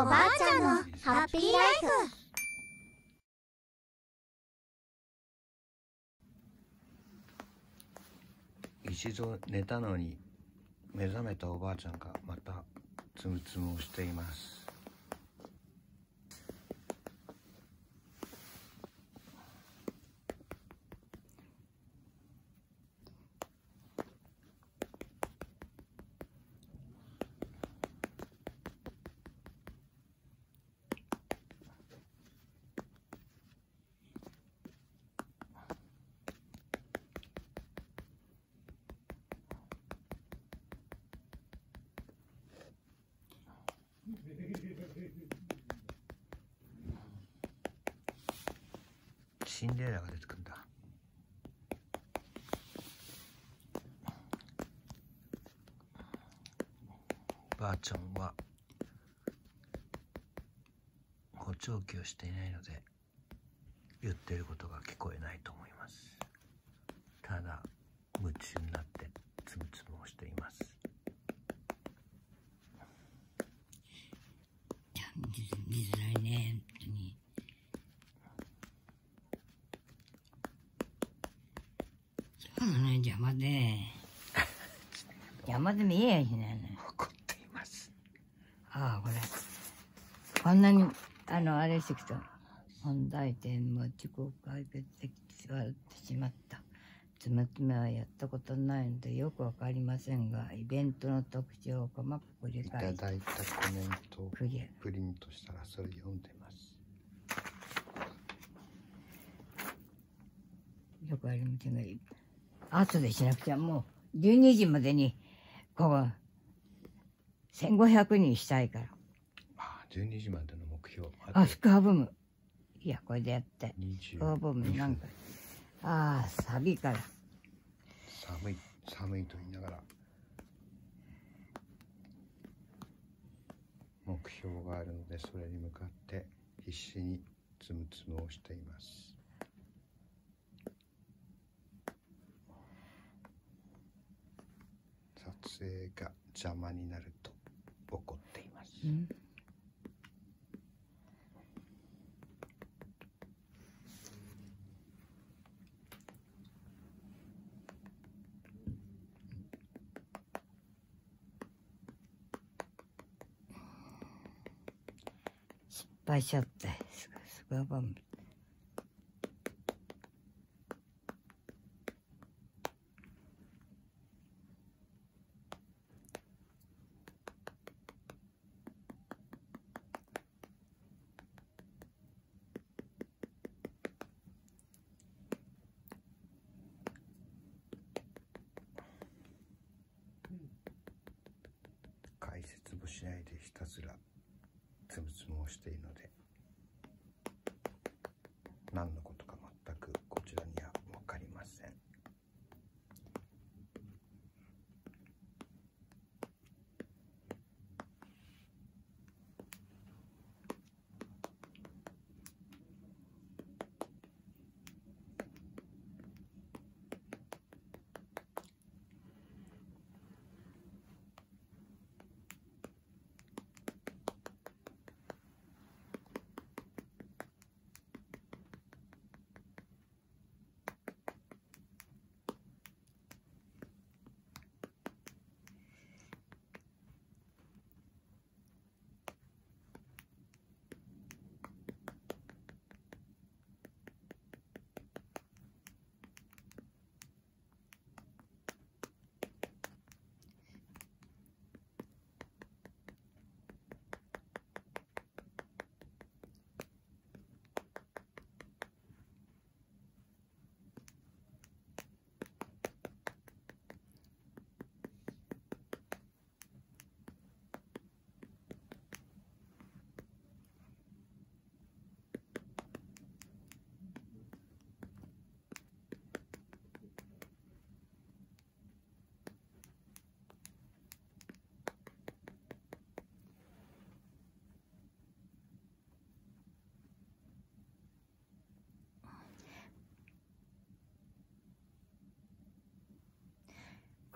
おばあちゃんのハッピーライフ。一度寝たのに目覚めたおばあちゃんがまたつむつむをしています。シンデレラが出てくるんだ。ばあちゃんは補聴器をしていないので言っていることが聞こえないと思います。ただ夢中になってつむつむをしています見づらいね、本当に。そうなのよ、邪魔で。邪魔で見えやしないのよ。怒っていますああ、これ。こんなに、あの、あれしてきた。本題点も自己解決的座ってしまった。つむつむはやったことないのでよくわかりませんが、イベントの特徴を細かく理いただいたコメントを。プリントしたらそれ読んでますよくありませんが、後でしなくちゃもう12時までに、ここ、1500人したいから。ああ12時までの目標あ、スカーブム。いや、これでやって。20スカーブムなんか。ああ、サビから。寒い寒いと言いながら目標があるのでそれに向かって必死につむつむをしています撮影が邪魔になると怒っています、うん失敗しちゃって、スカスカーブム。解説もしないでひたすらつぶつぶをしているので何のことか全くこちらには分かりません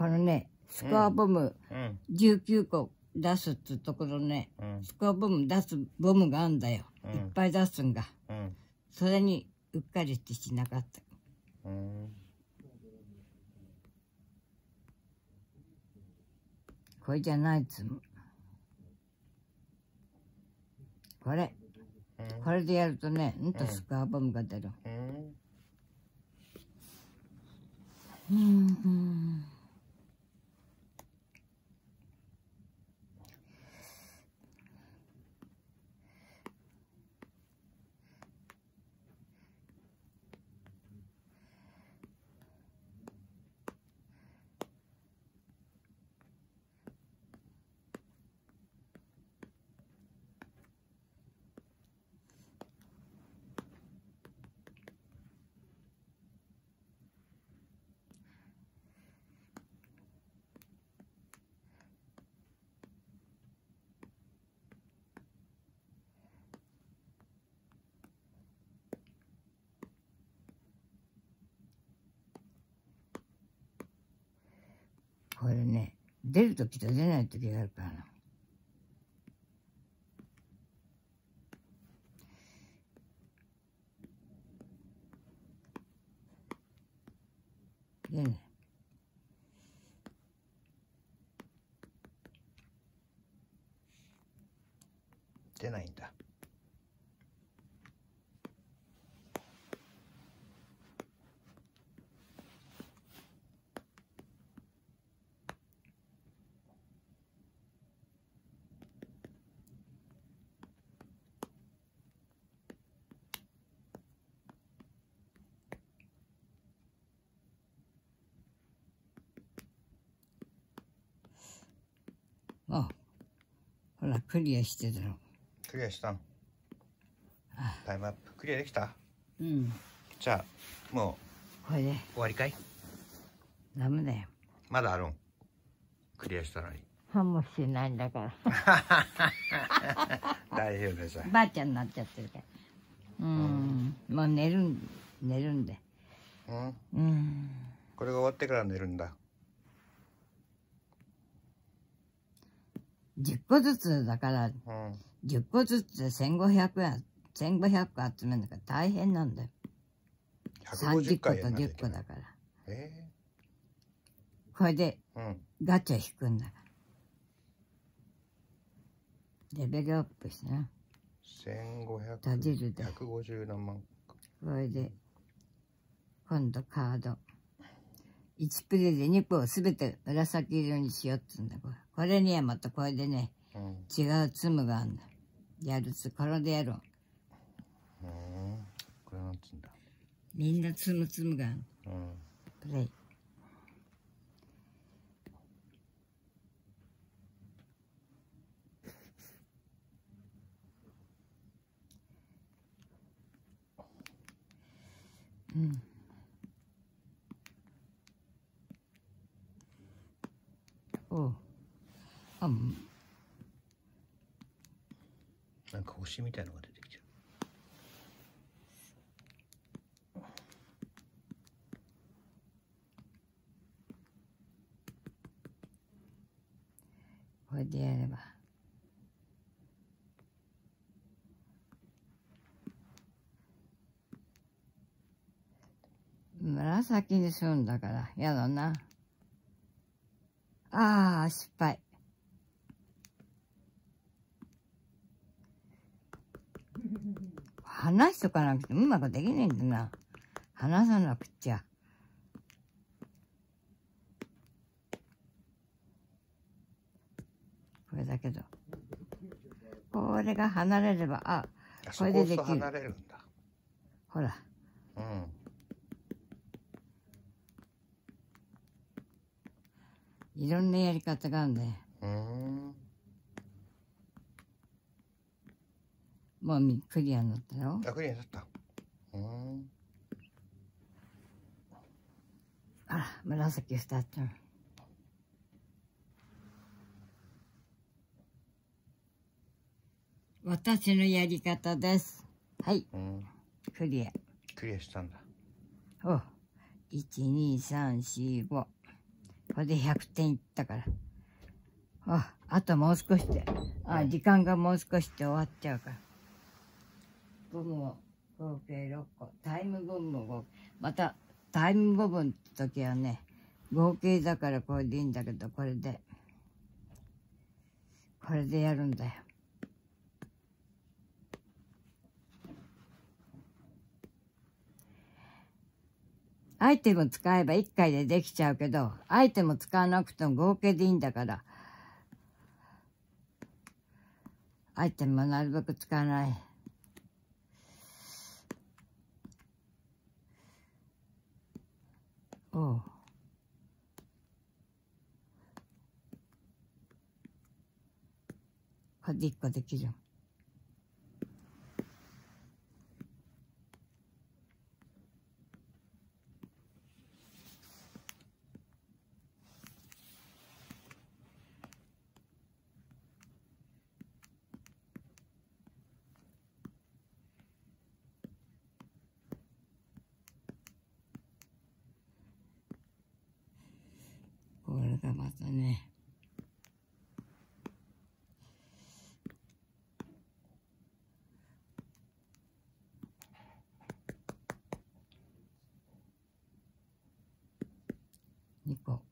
このね、スカーボムうん19個出すってところね、うんスコアボム出すボムがあんだよ。うんいっぱい出すんが。うんそれにうっかりしてしなかった。うんこれじゃないっつうの。これ。うんこれでやるとね、うんとスコアボムが出る。うんうんこれね、出るときと出ないときがあるからな。出ない。出ないんだあ、ほら、クリアしてたの。クリアしたんタイムアップクリアできた？うん。じゃあもこれで、う終わりかい？ダメだよ。まだあるん？クリアしたのにしてないんだから。大丈夫ですばあちゃんになっちゃってるから。うん。もう寝るん、寝るんで。うんうん。これが終わってから寝るんだ10個ずつだから、うん10個ずつで1500円、1500個集めるのが大変なんだよ。150 30個と回やんなきゃい10けない個だから。えこれでガチャ引くんだから。レベルアップしてな。1500閉じるで。150何万これで、今度カード。1プレイで2個をすべて紫色にしようっつうんだ。これこれにはまたこれでね、うん違うツムがあるんだ。やるつ、これでやろう。うんこれなんつうんだみんなツムツムがある。うんプレイ。うん。おう。あ、うんなんか星みたいのが出てきてるこれでやれば。紫にするんだから、やだな。ああ、失敗。話しとかなくてうまくできないんだな。話さなくちゃ。これだけど。これが離れれば、あ、あこそれでできる離れるんだほら。うんいろんなやり方があるんだよ。うんもうみクリアになったよ。あクリアだったうんあら、紫二つ。私のやり方です。はい、うんクリア。クリアしたんだおう。1、2、3、4、5。これで100点いったから。あ、あともう少しで。あ、時間がもう少しで終わっちゃうから。ゴムを合計6個。タイムボムを、また、タイムボムって時はね、合計だからこれでいいんだけど、これで。これでやるんだよ。アイテム使えば1回でできちゃうけど、アイテム使わなくても合計でいいんだから、アイテムはなるべく使わない。おう。これで1個できる。これがまたね。2個。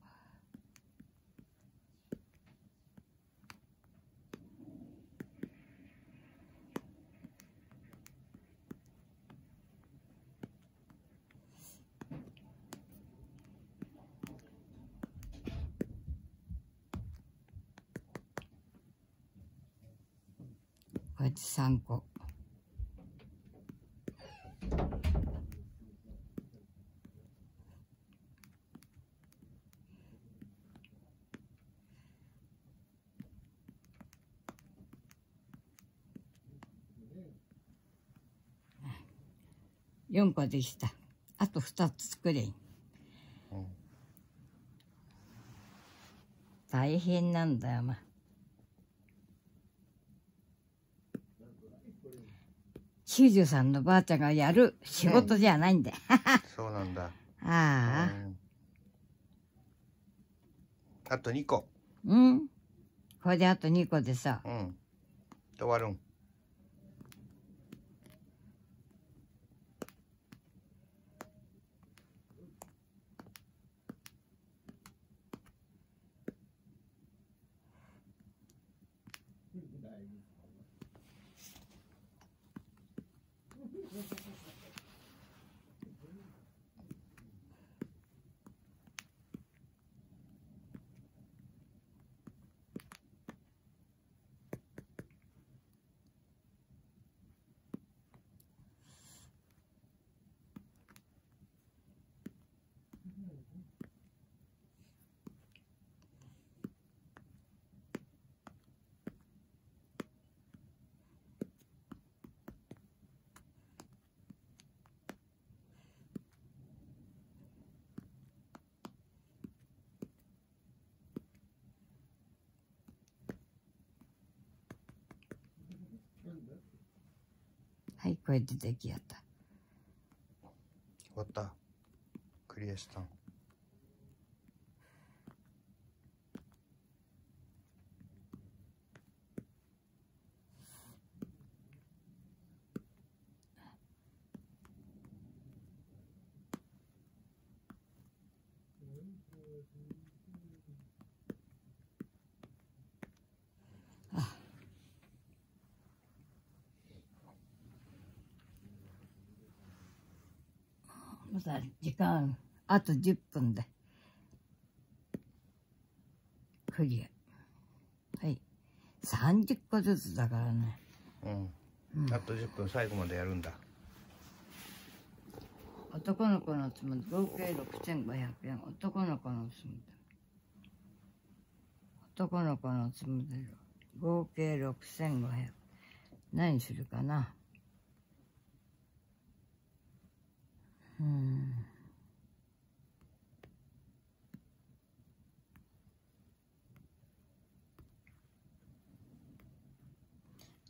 これで3個。4個でした。あと2つ作れん大変なんだよ、まあ。93のばあちゃんがやる仕事じゃないんだよ。そうなんだ。ああ。うんあと2個。うん。これであと2個でさ。うん。終わるん。はい、これで出来上がった。終わった。クリアしたん。まだ時間、あと10分で。クリア。はい。30個ずつだからね。うん。あと10分最後までやるんだ。男の子のつもり合計6500円男の子のつもり男の子のつもり合計6500何するかなうん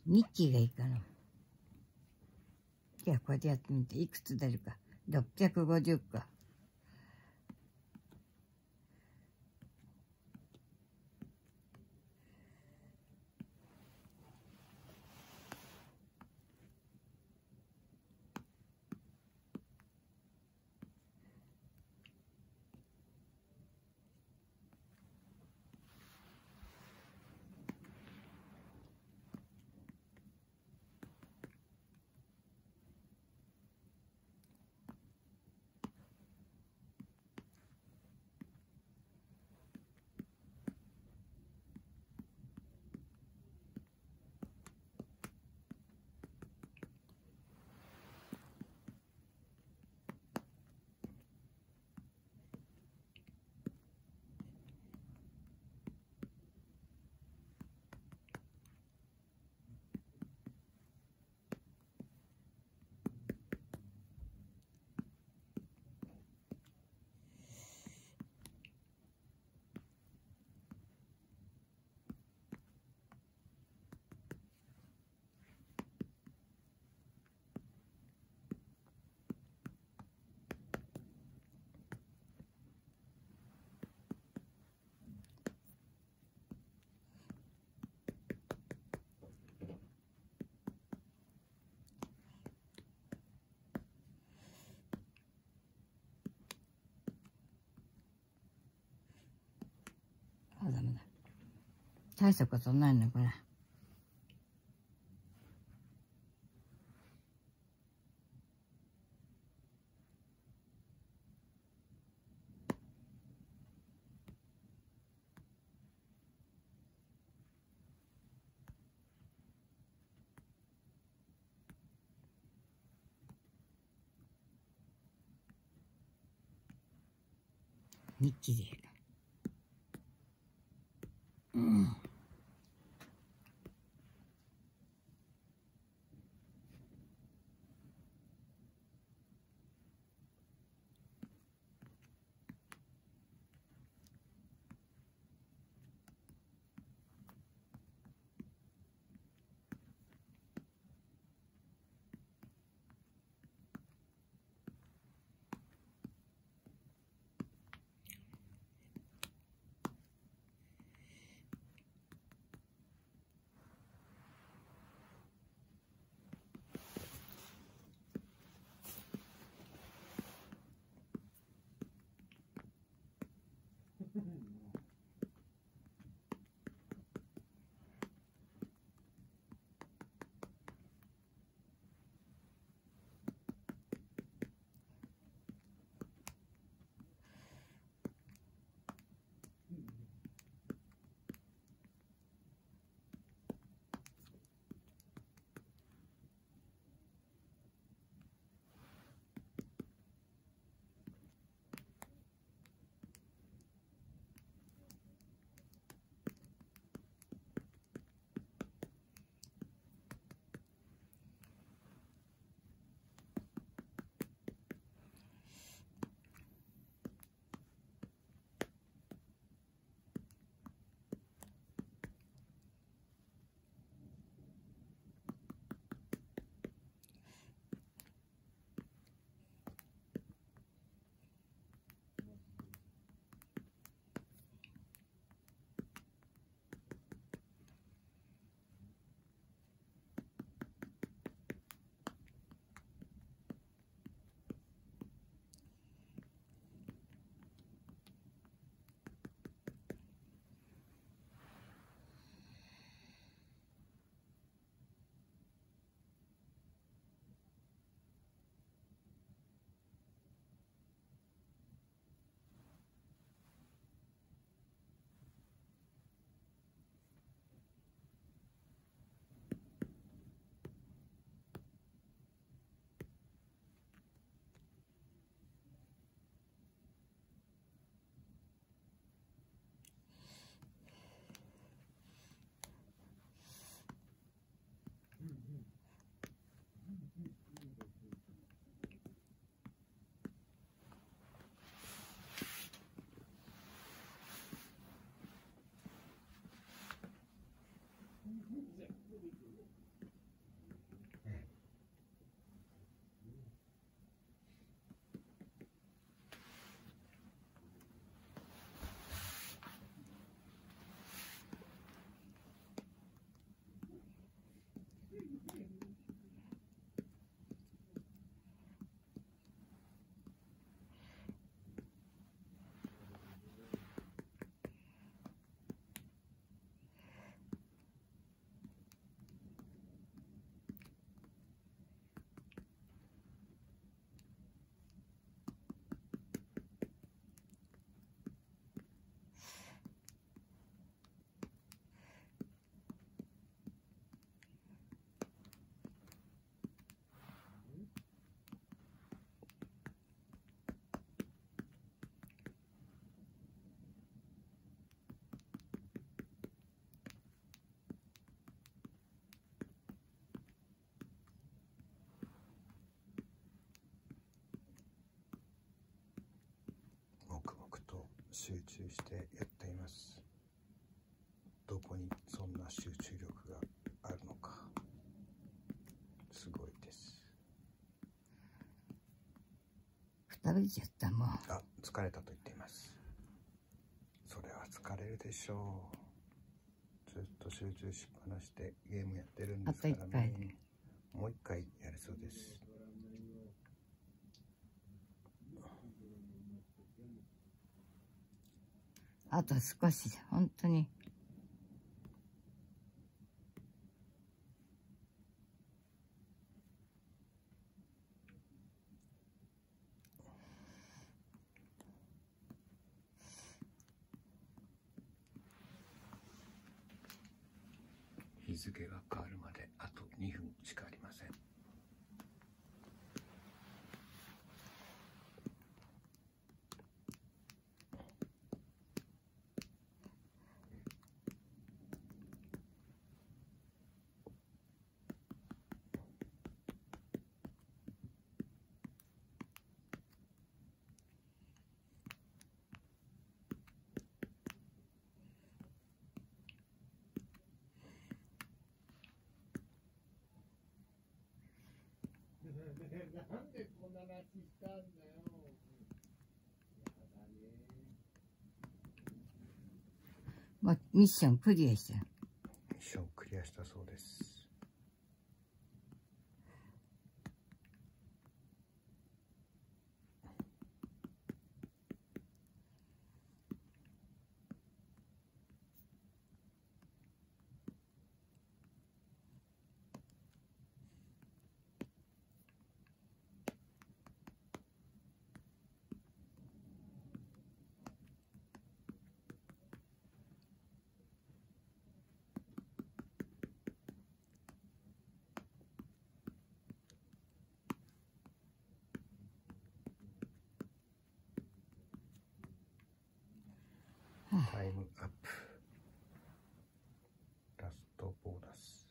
ニッキーがいいかな。じゃあこうやってやってみて。いくつ出るか。650か。大したことないねこれ。日記でう集中してやっています。どこにそんな集中力があるのか。すごいです。くたびれちゃったもうあ疲れたと言っています。それは疲れるでしょう。ずっと集中しっぱなしでゲームやってるんですからね。もう一回やれそうですあと少し、本当に。日付が変わるまであと2分。なんでこんな話したんだよ。まあ。ミッションクリアした。ミッションクリアしたそうですタイムアップ。ラストボーナス。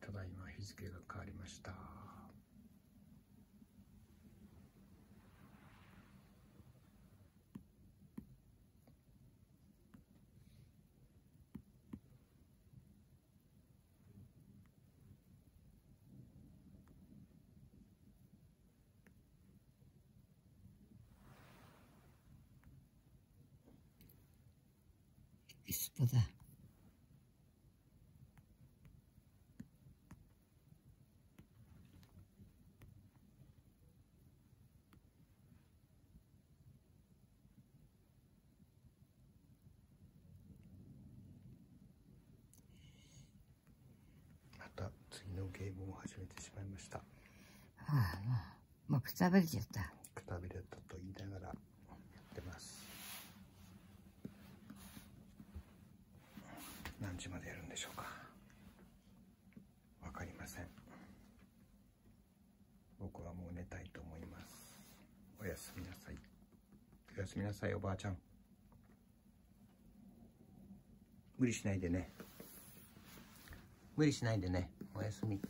ただいま日付が変わりました。スポだ。また次のゲームを始めてしまいましたはあ、もう、もうくたびれちゃった。くたびれたと言いながらやってます何時までやるんでしょうかわかりません僕はもう寝たいと思いますおやすみなさいおやす。みなさいおばあちゃん。無理しないでね。無理しないでね。おやすみ。